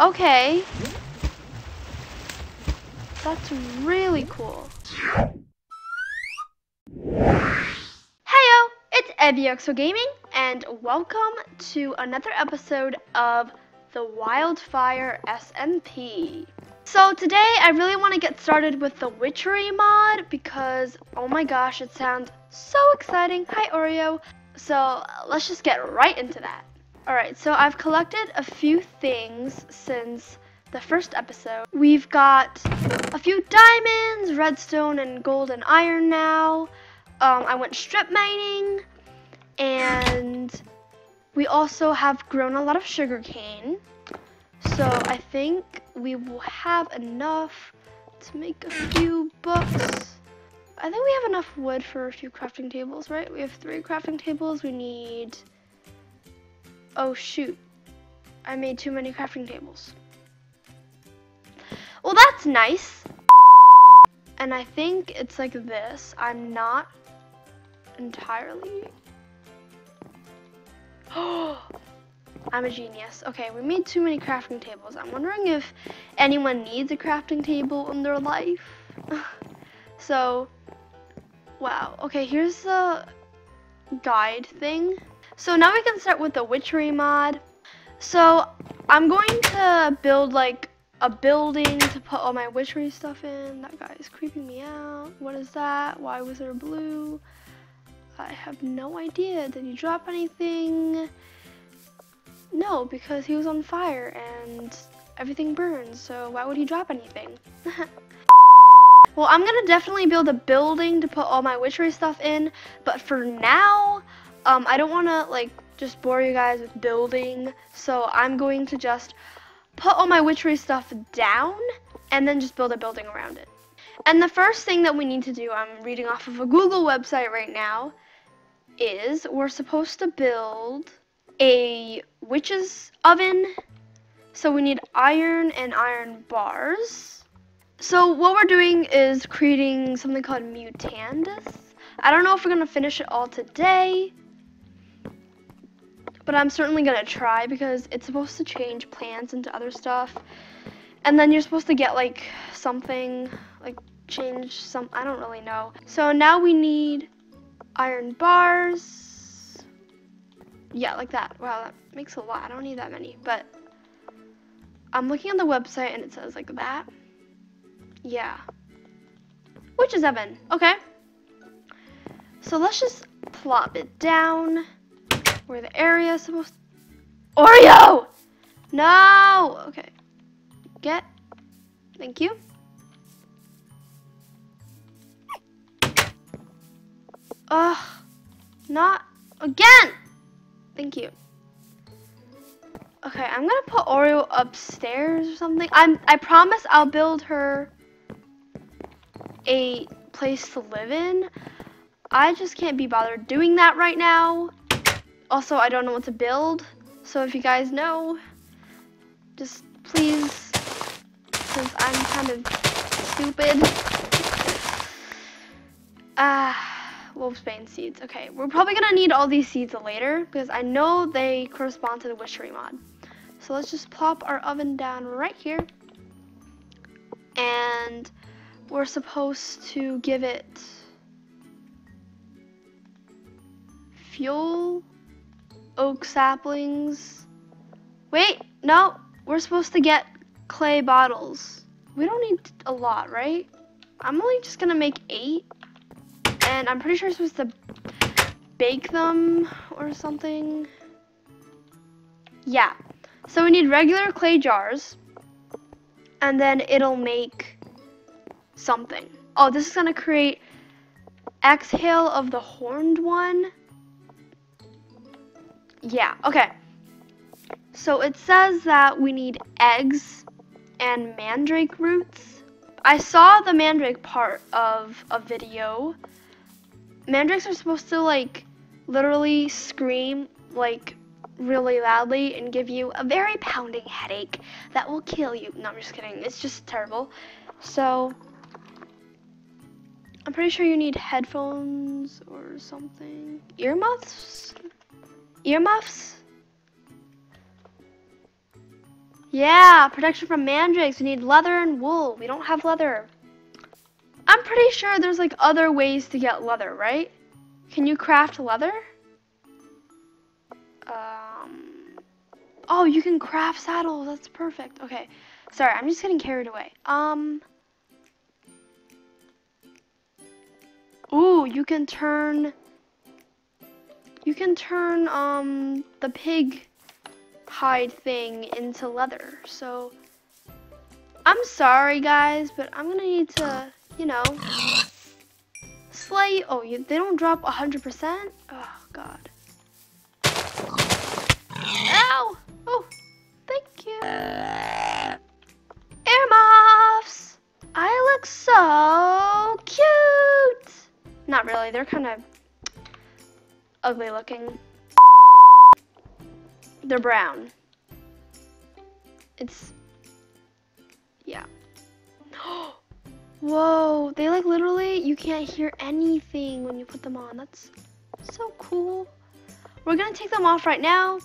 Okay. That's really cool. Heyo, it's EveyXO Gaming, and welcome to another episode of the Wildfire SMP. So today I really want to get started with the Witchery mod because, oh my gosh, it sounds so exciting. Hi Oreo. So let's just get right into that. Alright, so I've collected a few things since the first episode. We've got a few diamonds, redstone, and gold and iron now. Um, I went strip mining, and we also have grown a lot of sugar cane. So I think we will have enough to make a few books. I think we have enough wood for a few crafting tables, right? We have three crafting tables. We need... Oh, shoot. I made too many crafting tables. Well, that's nice. And I think it's like this. I'm not entirely... I'm a genius. Okay, we made too many crafting tables. I'm wondering if anyone needs a crafting table in their life. so, wow. Okay, here's the guide thing. So now we can start with the witchery mod. So I'm going to build like a building to put all my witchery stuff in. That guy is creeping me out. What is that? Why was there blue? I have no idea. Did he drop anything? No, because he was on fire and everything burns, so why would he drop anything? well, I'm gonna definitely build a building to put all my witchery stuff in, but for now, um, I don't wanna like just bore you guys with building, so I'm going to just put all my witchery stuff down and then just build a building around it. And the first thing that we need to do, I'm reading off of a Google website right now, is we're supposed to build a witch's oven. So we need iron and iron bars. So what we're doing is creating something called Mutandis. I don't know if we're going to finish it all today. But I'm certainly to try because it's supposed to change plants into other stuff. And then you're supposed to get like something, like change some, I don't really know. So now we need iron bars yeah, like that. Wow, that makes a lot. I don't need that many, but I'm looking on the website and it says like that. Yeah. Witch's oven. Okay. So let's just plop it down where the area is supposed to... Oreo! No! Okay. Get. Thank you. Ugh. Not again! Thank you. Okay, I'm gonna put Oreo upstairs or something. I'm I promise I'll build her a place to live in. I just can't be bothered doing that right now. Also, I don't know what to build. So if you guys know, just please, since I'm kind of stupid. Ah. Wolfsbane seeds. Okay, we're probably gonna need all these seeds later because I know they correspond to the witchery mod. So let's just plop our oven down right here. And we're supposed to give it fuel, oak saplings. Wait, no, we're supposed to get clay bottles. We don't need a lot, right? I'm only just gonna make eight and I'm pretty sure I'm supposed to bake them or something. Yeah. So we need regular clay jars. And then it'll make something. Oh, this is to create exhale of the horned one. Yeah, okay. So it says that we need eggs and mandrake roots. I saw the mandrake part of a video mandrakes are supposed to like literally scream like really loudly and give you a very pounding headache that will kill you. No, I'm just kidding. It's just terrible. So, I'm pretty sure you need headphones or something. Earmuffs? Earmuffs? Yeah, protection from mandrakes. We need leather and wool. We don't have leather. I'm pretty sure there's like other ways to get leather, right? Can you craft leather? Um, oh, you can craft saddles. That's perfect. Okay. Sorry, I'm just getting carried away. Um. Ooh, you can turn. You can turn um the pig hide thing into leather. So I'm sorry, guys, but I'm gonna need to, you know, slay. Oh, you, they don't drop 100%. Oh God. Ow! Oh, thank you. Earmuffs! I look so cute! Not really, they're kind of ugly looking. They're brown. It's, yeah. Whoa, they like literally, you can't hear anything when you put them on. That's so cool. We're gonna take them off right now.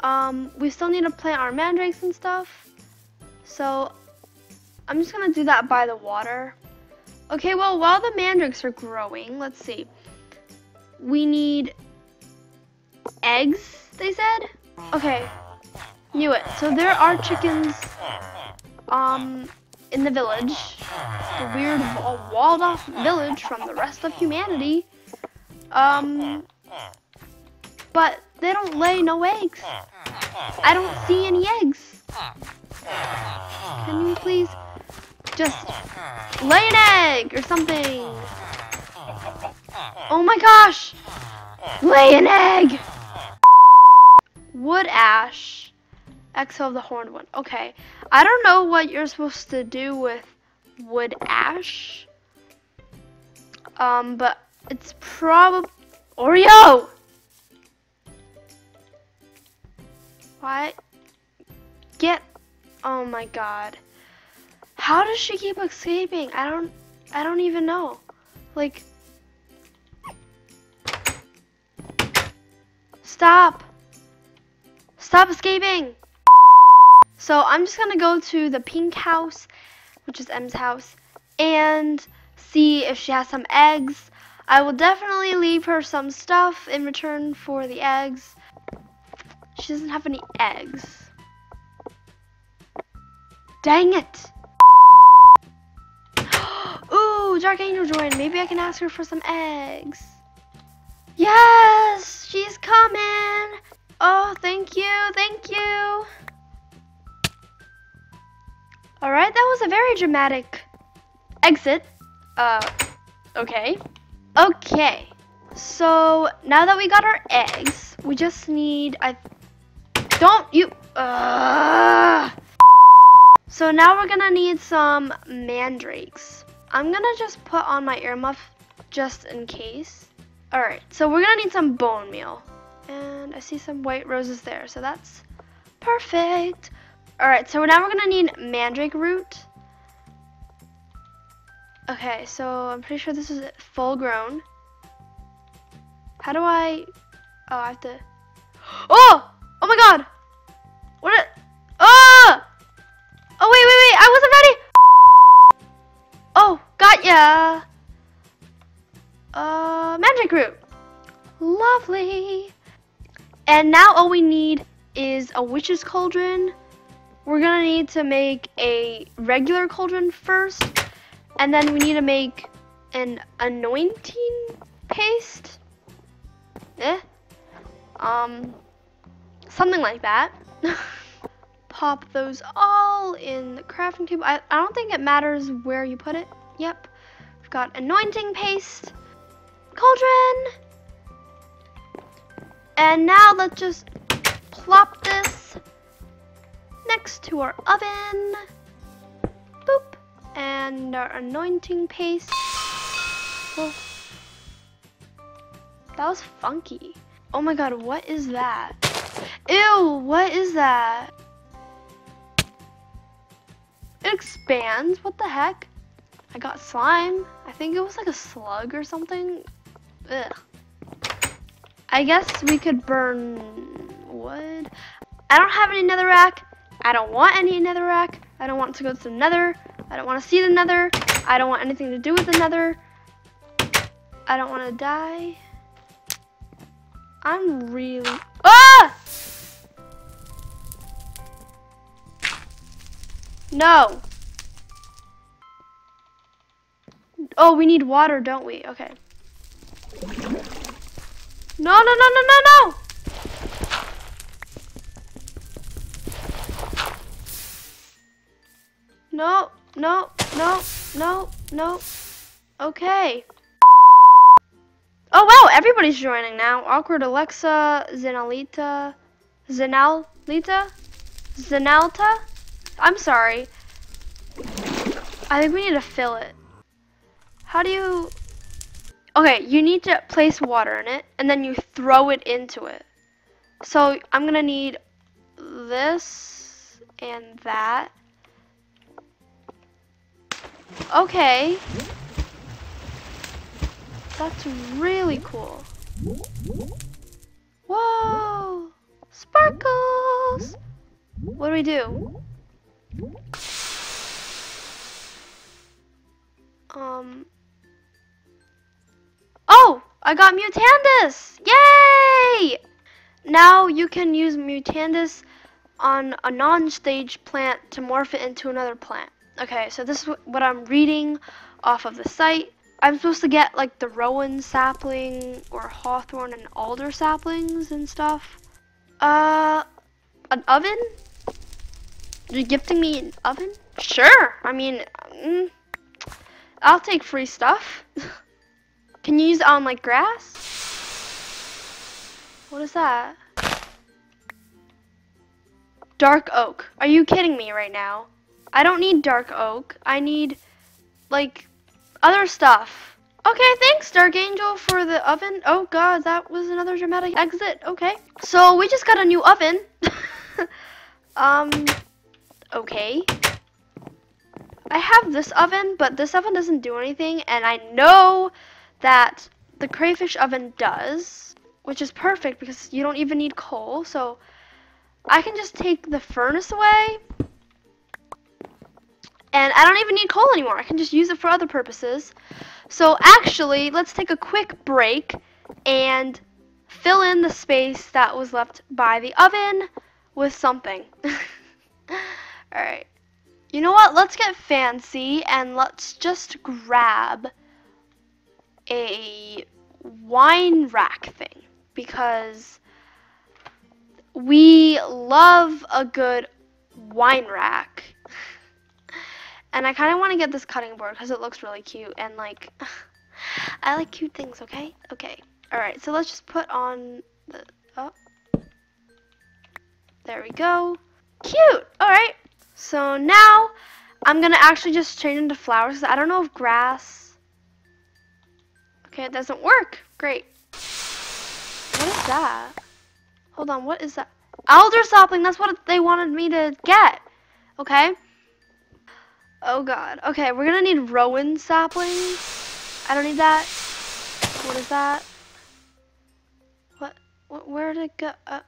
Um, we still need to plant our mandrakes and stuff. So I'm just gonna do that by the water. Okay, well, while the mandrakes are growing, let's see. We need eggs, they said. Okay, knew it. So there are chickens, um, in the village. The weird walled off village from the rest of humanity. Um, but they don't lay no eggs. I don't see any eggs. Can you please just lay an egg or something? Oh my gosh! Lay an egg! Wood ash. Of the horned one. Okay. I don't know what you're supposed to do with wood ash. Um, but it's probably Oreo! What? Get oh my god. How does she keep escaping? I don't I don't even know. Like Stop! Stop escaping! So I'm just gonna go to the pink house, which is M's house, and see if she has some eggs. I will definitely leave her some stuff in return for the eggs. She doesn't have any eggs. Dang it! Ooh, Dark Angel joined. Maybe I can ask her for some eggs. Yes, she's coming. Oh, thank you, thank you. All right, that was a very dramatic exit. Uh, okay. Okay, so now that we got our eggs, we just need, I, don't you, uh, so now we're gonna need some mandrakes. I'm gonna just put on my earmuff just in case. All right, so we're gonna need some bone meal. And I see some white roses there, so that's perfect. All right, so now we're gonna need mandrake root. Okay, so I'm pretty sure this is full grown. How do I, oh, I have to, oh, And now all we need is a witch's cauldron. We're gonna need to make a regular cauldron first, and then we need to make an anointing paste. Eh? Um, something like that. Pop those all in the crafting table. I, I don't think it matters where you put it. Yep. We've got anointing paste, cauldron, and now let's just plop this next to our oven. Boop. And our anointing paste. That was funky. Oh my god, what is that? Ew, what is that? It expands, what the heck? I got slime. I think it was like a slug or something. Ugh. I guess we could burn wood. I don't have any netherrack. I don't want any netherrack. I don't want to go to the nether. I don't want to see the nether. I don't want anything to do with the nether. I don't want to die. I'm really... Ah! No. Oh, we need water, don't we? Okay. No, no, no, no, no, no! No, no, no, no, no. Okay. Oh wow, everybody's joining now. Awkward Alexa, Zenalita, Zenalita, Zenalta. I'm sorry. I think we need to fill it. How do you... Okay, you need to place water in it, and then you throw it into it. So I'm gonna need this and that. Okay. That's really cool. Whoa! Sparkles! What do we do? Um. Oh! I got Mutandis! Yay! Now you can use Mutandis on a non-stage plant to morph it into another plant. Okay, so this is what I'm reading off of the site. I'm supposed to get like the rowan sapling or hawthorn and alder saplings and stuff. Uh, an oven? You're gifting me an oven? Sure. I mean, mm, I'll take free stuff. Can you use it on like grass? What is that? Dark oak. Are you kidding me right now? I don't need dark oak. I need like other stuff. Okay, thanks Dark Angel for the oven. Oh god, that was another dramatic exit. Okay. So we just got a new oven. um okay. I have this oven, but this oven doesn't do anything and I know that the crayfish oven does, which is perfect because you don't even need coal. So I can just take the furnace away and I don't even need coal anymore. I can just use it for other purposes. So actually, let's take a quick break and fill in the space that was left by the oven with something. Alright. You know what? Let's get fancy and let's just grab a wine rack thing because we love a good wine rack and I kind of want to get this cutting board because it looks really cute. And like, I like cute things, okay? Okay. Alright, so let's just put on the, oh. There we go. Cute! Alright. So now, I'm going to actually just change into flowers. I don't know if grass... Okay, it doesn't work. Great. What is that? Hold on, what is that? Alder sapling, that's what they wanted me to get. Okay. Oh god. Okay, we're gonna need rowan saplings. I don't need that. What is that? What? what where did it go? Uh,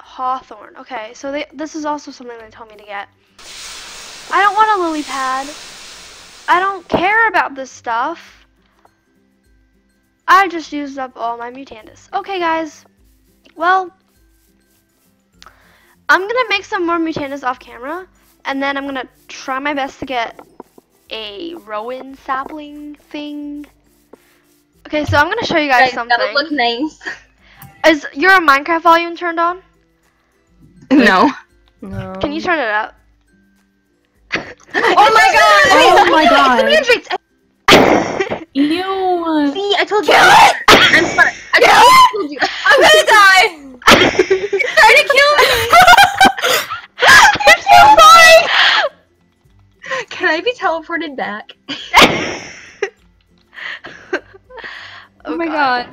hawthorn. Okay, so they, this is also something they told me to get. I don't want a lily pad. I don't care about this stuff. I just used up all my mutandis. Okay, guys. Well, I'm gonna make some more mutandis off camera. And then I'm gonna try my best to get a rowan sapling thing. Okay, so I'm gonna show you guys Right, something. That'll look nice. Is your Minecraft volume turned on? No. No. Can you turn it up? Oh my god! Oh my god. Matrix! Ew. See, I told you. It! I'm sorry. I told you. I'm gonna die. You're trying to kill me. I'm so sorry. Can I be teleported back? Oh my god.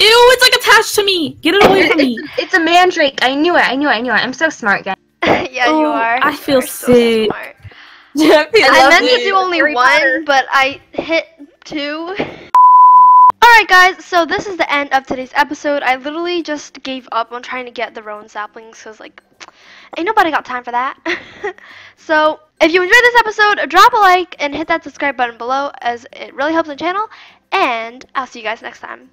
Ew, it's like attached to me. Get it away from me. It's, it's a mandrake. I knew it. I knew it. I knew it. I'm so smart, guys. yeah, you Oh, are. I feel You're so sick. smart. I, I love meant to do only Harry one, Potter. but I hit two. Alright guys, so this is the end of today's episode. I literally just gave up on trying to get the rowan saplings because like, Ain't nobody got time for that. so, if you enjoyed this episode, drop a like and hit that subscribe button below as it really helps the channel. And I'll see you guys next time.